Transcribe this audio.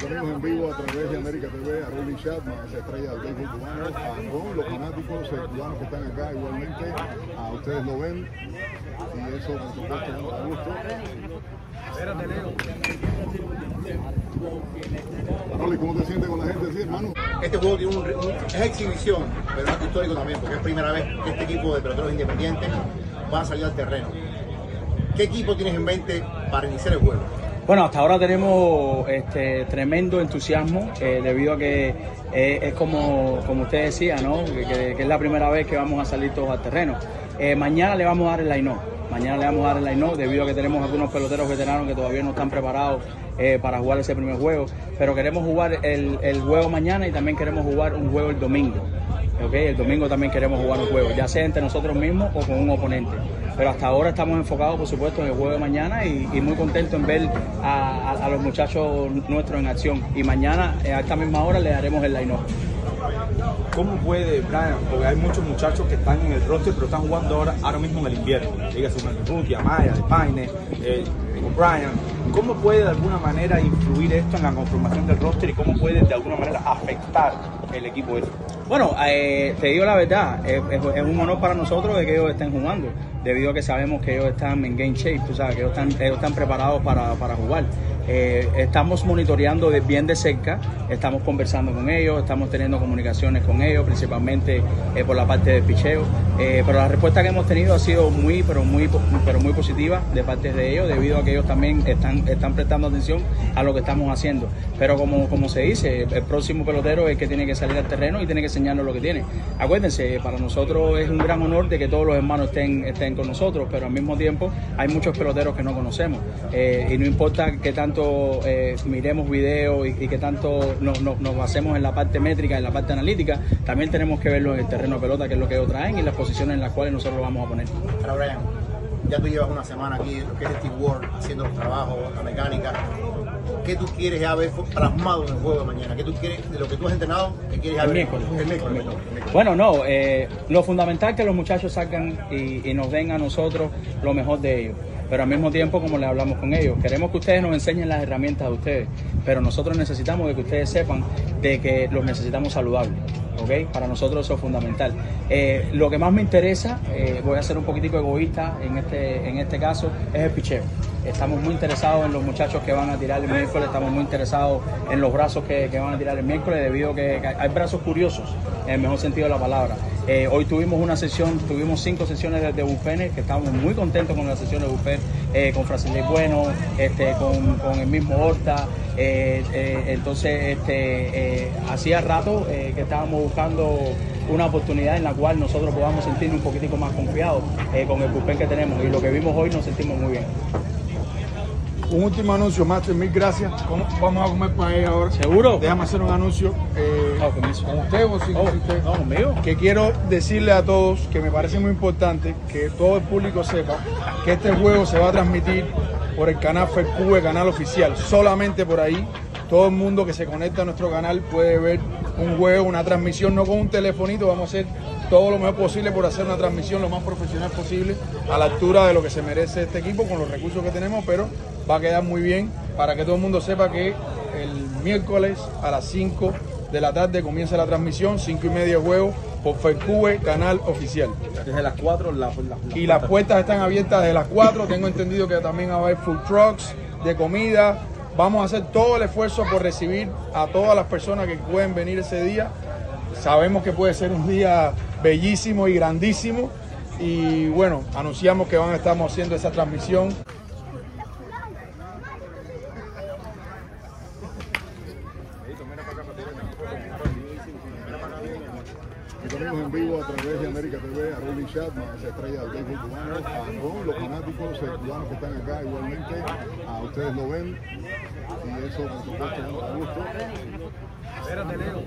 amigos en vivo a través de América TV, a Rolly Chapman, esa estrella del béisbol cubano, a Ron, los fanáticos cubanos que están acá igualmente, a ustedes lo ven, y eso por supuesto nos da gusto. Espérate, Leo. Rolly, ¿cómo te sientes con la gente así, hermano? Este juego tiene un, un- es exhibición, pero es histórico también, porque es primera vez que este equipo de peloteros independientes va a salir al terreno. ¿Qué equipo tienes en mente para iniciar el juego? Bueno, hasta ahora tenemos este, tremendo entusiasmo eh, debido a que eh, es como, como usted decía, ¿no? Que, es la primera vez que vamos a salir todos al terreno. Eh, mañana le vamos a dar el line Mañana le vamos a dar el line debido a que tenemos algunos peloteros veteranos que todavía no están preparados eh, para jugar ese primer juego. Pero queremos jugar el, el juego mañana y también queremos jugar un juego el domingo. ¿ok? El domingo también queremos jugar un juego, ya sea entre nosotros mismos o con un oponente. Pero hasta ahora estamos enfocados, por supuesto, en el juego de mañana y, muy contentos en ver a, a- los muchachos nuestros en acción. Y mañana, eh, a esta misma hora, le daremos el line-up. ¿Cómo puede, Brian? Porque hay muchos muchachos que están en el roster, pero están jugando ahora, ahora mismo en el invierno. Dígase un Rookie, Amaya, De Paine, eh, O'Brien. ¿Cómo puede de alguna manera influir esto en la conformación del roster y cómo puede de alguna manera afectar el equipo? Bueno, eh, te digo la verdad, es, un honor para nosotros de que ellos estén jugando, debido a que sabemos que ellos están en game shape, tú sabes, que ellos están, ellos están preparados para, para jugar. Eh, estamos monitoreando bien de cerca, estamos conversando con ellos, estamos teniendo comunicaciones con ellos, principalmente eh, por la parte del picheo, Eh, pero la respuesta que hemos tenido ha sido muy, pero muy, pero muy positiva de parte de ellos, debido a que ellos también están, están prestando atención a lo que estamos haciendo. Pero como, como se dice, el próximo pelotero es el que tiene que salir al terreno y tiene que enseñarnos lo que tiene. Acuérdense, para nosotros es un gran honor de que todos los hermanos estén, estén con nosotros, pero al mismo tiempo hay muchos peloteros que no conocemos. Eh, y no importa que tanto eh, miremos videos y, y que tanto nos, nos- nos basemos en la parte métrica, en la parte analítica, también tenemos que verlo en el terreno de pelota, que es lo que ellos traen y las posiciones en las cuales nosotros lo vamos a poner. Ahora, ya tú llevas una semana aquí, Steve Ward, haciendo los trabajos, la mecánica. ¿Qué tú quieres ya ver plasmado en el juego de mañana? ¿Qué tú quieres, de lo que tú has entrenado, qué quieres ya El ver? miércoles. El miércoles, perdón, el miércoles. Bueno, no, eh, lo fundamental es que los muchachos salgan y, y nos den a nosotros lo mejor de ellos. Pero al mismo tiempo, como le hablamos con ellos, queremos que ustedes nos enseñen las herramientas de ustedes, pero nosotros necesitamos de que ustedes sepan de que los necesitamos saludables. ¿ok? Para nosotros eso es fundamental. Eh, lo que más me interesa, eh, voy a ser un poquitico egoísta en este, en este caso, es el picheo. Estamos muy interesados en los muchachos que van a tirar el miércoles, estamos muy interesados en los brazos que, que van a tirar el miércoles, debido a que, hay brazos curiosos, en el mejor sentido de la palabra. Eh, hoy tuvimos una sesión, tuvimos cinco sesiones de, de que estábamos muy contentos con la sesión de bullpen, eh, con Francis Bueno, este, con, con el mismo Horta. eh, eh, entonces, este, hacía rato que estábamos buscando una oportunidad en la cual nosotros podamos sentirnos un poquitico más confiados con el bullpen que tenemos. Y lo que vimos hoy nos sentimos muy bien. Un último anuncio, Master, mil gracias. ¿Cómo- Vamos a comer para ella ahora. ¿Seguro? Déjame hacer un anuncio. eh, permiso. ¿Con usted o sin Oh, usted? no, conmigo. que quiero decirle a todos que me parece muy importante que todo el público sepa que este juego se va a transmitir por el canal FECUBE, canal oficial, solamente por ahí. Todo el mundo que se conecta a nuestro canal puede ver un juego, una transmisión, no con un telefonito, vamos a hacer todo lo mejor posible por hacer una transmisión lo más profesional posible, a la altura de lo que se merece este equipo con los recursos que tenemos, pero va a quedar muy bien para que todo el mundo sepa que el miércoles a las 5 de la tarde comienza la transmisión, 5 y media de juego por FECUBE, canal oficial. Desde las 4, la, la- Y las puertas están abiertas desde las 4. Tengo entendido que también va a haber food trucks de comida. Vamos a hacer todo el esfuerzo por recibir a todas las personas que pueden venir ese día. Sabemos que puede ser un día bellísimo y grandísimo. Y bueno, anunciamos que van a estar haciendo esa transmisión. Amigos en vivo a través de América TV, a Rolly Chapman, esa estrella del béisbol cubano, a Ron, los fanáticos cubanos que están acá igualmente, a ustedes lo ven, y eso por supuesto nos da gusto. Espérate, Leo.